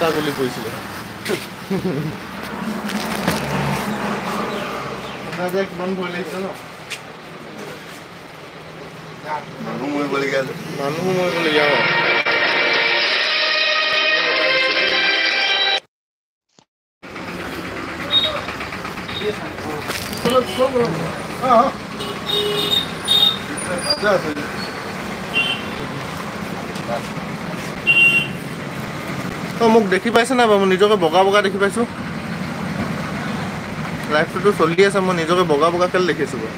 পাঁচটা গলি পৰিছিলে মানুহ মৰিবলগীয়া মানুহ মৰিবলগীয়া হয় অঁ মোক দেখি পাইছে নাই বাৰু? মই নিজকে বগা বগা দেখি পাইছোঁ। লাইফটোতো চলি আছে মই নিজকে বগা বগা কেলে দেখিছোঁ বাৰু।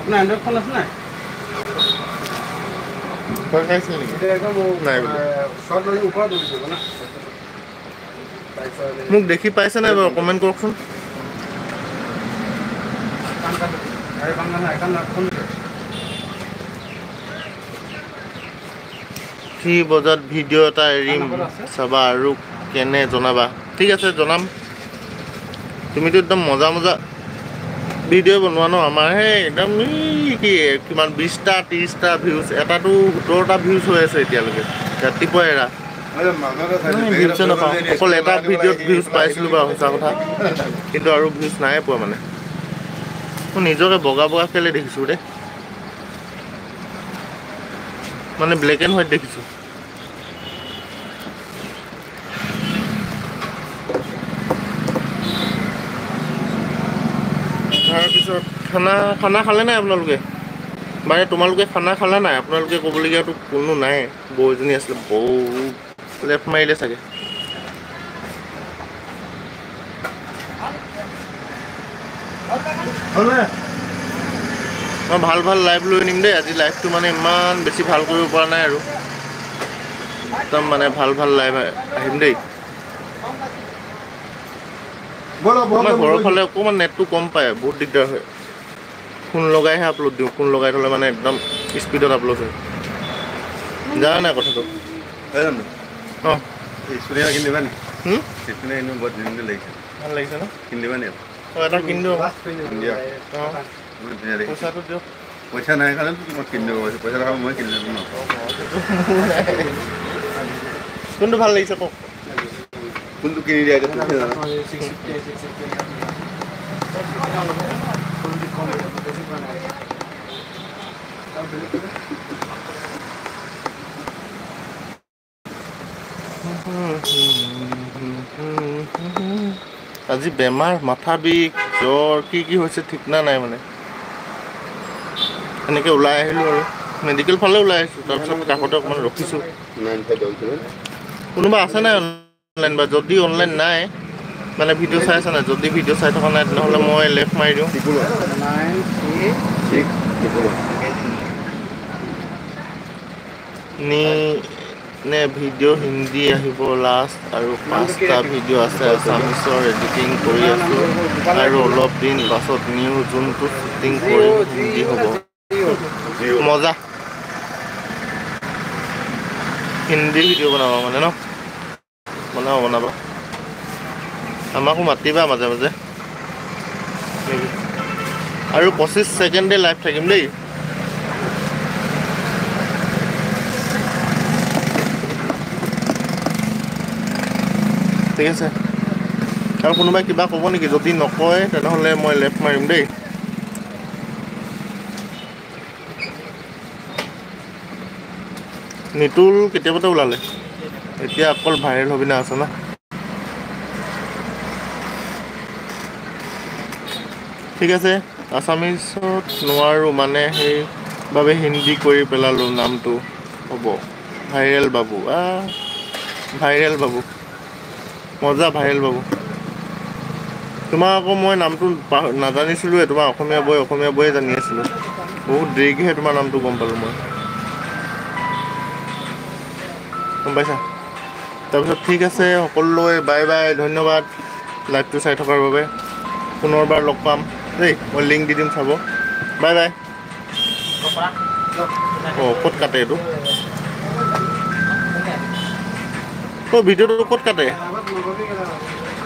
আপোনাৰ এণ্ড্ৰইড ফোন আছে নাই? ওপৰত মোক দেখি পাইছে নাই বাৰু? কমেণ্ট কৰকচোন। থ্ৰী বজাত ভিডিঅ' এটা এৰিম চাবা আৰু কেনে জনাবা। ঠিক আছে জনাম। তুমিতো একদম মজা মজা ভিডিঅ' বনোৱা ন আমাৰ। সেই একদম কি কিমান বিছটা ত্ৰিছটা ভিউজ এটাতো সোতৰটা ভিউজ হৈ আছে এতিয়ালৈকে। ৰাতিপুৱা এৰা। ভিউজে নাপাওঁ অকল এটা ভিডিঅ'ত ভিউজ পাইছিলোঁ বাৰু সঁচা কথা। কিন্তু আৰু ভিউজ নাই পোৱা মানে। মই নিজকে বগা বগা কেলে দেখিছোঁ দেই মানে ব্লেক এণ্ড হোৱাইট দেখিছোঁ। তাৰপিছত খানা খানা খালে নাই আপোনালোকে? মানে তোমালোকে খানা খালা নাই? আপোনালোকে ক'বলগীয়াতো কোনো নাই। বৌ এজনী আছিলে বৌ লেফ্ট মাৰিলে চাগে মই ভাল ভাল লাইভ লৈ আনিম দেই। আজি লাইভটো মানে ইমান বেছি ভাল কৰিব পৰা নাই আৰু। একদম মানে ভাল ভাল লাইভ আহিম দেই। আমাৰ ঘৰৰ ফালে অকণমান নেটটো কম পায় বহুত দিগদাৰ হয়। ফোন লগাইহে আপলোড দিওঁ। ফোন লগাই থ'লে মানে একদম স্পীডত আপলোড হয়। জানা নাই কথাটো? অঁ স্কুটিয়া কিনি দিবা নি হুম? কিনিব বৰ ধুনীয়া লাগিছে ভাল লাগিছে ন কিনি দিবা নি অঁ এটা কিনি দিওঁ দিয়া অঁ বহুত ধুনীয়া দেখিছে পইচাটো দিয়ক পইচা নাই কাৰণে মই কিনি দিব পাৰিছোঁ পইচা থকা মই কিনি দিম ন কোনটো ভাল লাগিছে কওক কোনটো কিনি দিয়া আজি বেমাৰ মাথা বিষ জ্বৰ কি কি হৈছে ঠিক না নাই মানে? এনেকৈ ওলাই আহিলোঁ আৰু। মেডিকেল ফালে ওলাই আহিছোঁ তাৰপিছত কাষতে অকণমান ৰখিছোঁ। কোনোবা আছে নাই অনলাইন বা? যদি অনলাইন নাই মানে ভিডিঅ' চাই আছে নাই? যদি ভিডিঅ' চাই থকা নাই তেনেহ'লে মই লেফ্ট মাৰি দিওঁ। নি নে ভিডিঅ' হিন্দী আহিব লাষ্ট আৰু পাঁচটা ভিডিঅ' আছে আছামিছৰ এডিটিং কৰি আছোঁ। আৰু অলপ দিন পাছত নিউ যোনটো শ্বুটিং কৰিম হিন্দী হ'ব। মজা। হিন্দী ভিডিঅ' বনাবা মানে ন? বনাবা বনাবা। আমাকো মাতিবা মাজে মাজে। আৰু পঁচিছ ছেকেণ্ডে লাইভ থাকিম দেই। ঠিক আছে আৰু কোনোবাই কিবা ক'ব নেকি যদি নকয় তেনেহ'লে মই লেফ্ট মাৰিম দেই নিতুল কেতিয়াবাতে ওলালে এতিয়া অকল ভাইৰেল হবিনা আছে না ঠিক আছে আছামিছত নোৱাৰোঁ মানে সেইবাবে হিন্দী কৰি পেলালোঁ নামটো হ'ব ভাইৰেল বাবু ভাইৰেল বাবু মজা ভাইৰেল বাবু। তোমাৰ আকৌ মই নামটো নাজানিছিলোঁৱে তোমাৰ অসমীয়া বৈ অসমীয়া বৈয়ে জানি আছিলোঁ। বহুত দেৰিকৈহে তোমাৰ নামটো গম পালোঁ মই। গম পাইছা? তাৰপিছত ঠিক আছে সকলোলৈ বাই বাই ধন্যবাদ। লাইভটো চাই থকাৰ বাবে। পুনৰবাৰ লগ পাম। দেই মই লিংক দি দিম চাব। Bye bye. অঁ ক'ত কাটে এইটো? অঁ ভিডিঅ'টো ক'ত কাটে? Mau?